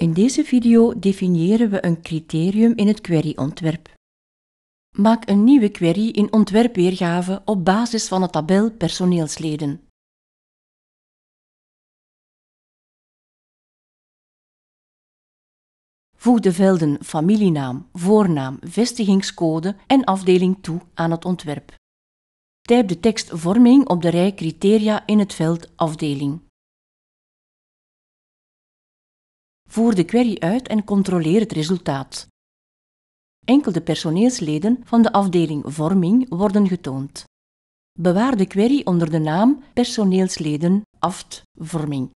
In deze video definiëren we een criterium in het queryontwerp. Maak een nieuwe query in ontwerpweergave op basis van de tabel personeelsleden. Voeg de velden familienaam, voornaam, vestigingscode en afdeling toe aan het ontwerp. Typ de tekst vorming op de rij criteria in het veld afdeling. Voer de query uit en controleer het resultaat. Enkel de personeelsleden van de afdeling Vorming worden getoond. Bewaar de query onder de naam Personeelsleden aft Vorming.